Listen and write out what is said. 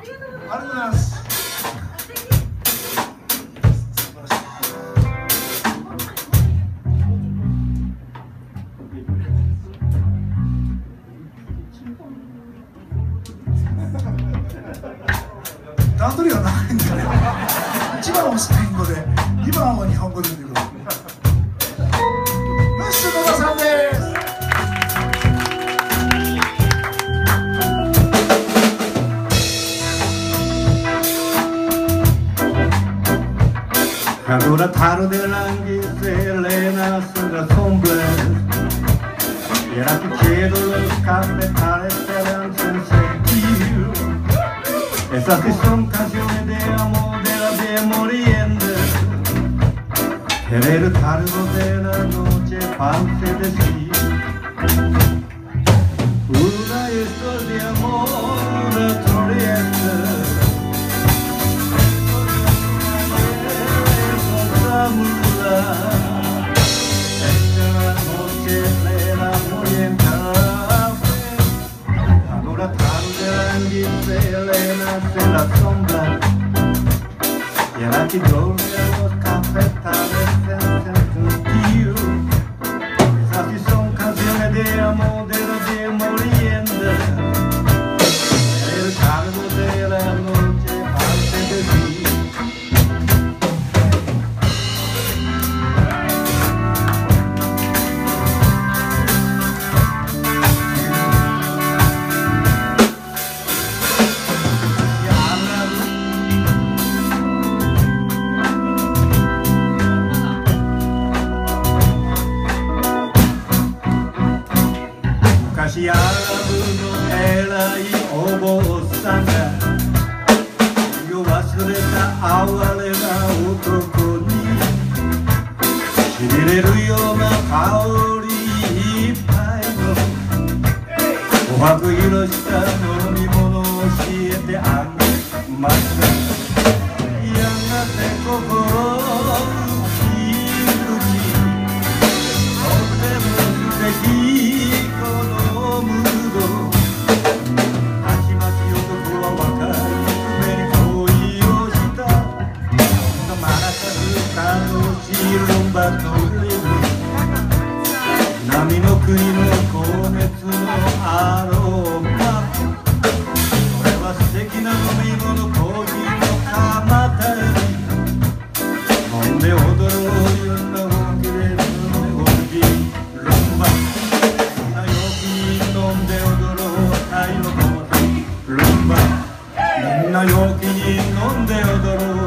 ありがとうございます。段取りはないんだよ1番はスペイン語で2番は日本語で出てくる Cada taro de languice elena son las sombras Y era pichero los carpetales se dan sin sentir Esas sí son canciones de amor de la de moriente Querer tardo de la noche pase de sí Una historia de amor la sombra Y ahora que dorme los cafetales en sentido Esas sí son canciones de amor de 昔アラブの偉いお坊さんが世忘れた哀れな男に。しびれるような香りいっぱいの。琥珀色した飲み物。波の国の高熱のアロマこれは素敵な飲み物コーヒーの鎌足り飲んで踊ろうよな動きで飲んで踊りルンバそんな陽気に飲んで踊ろう愛のコーヒールンバ。みんな陽気に飲んで踊ろう。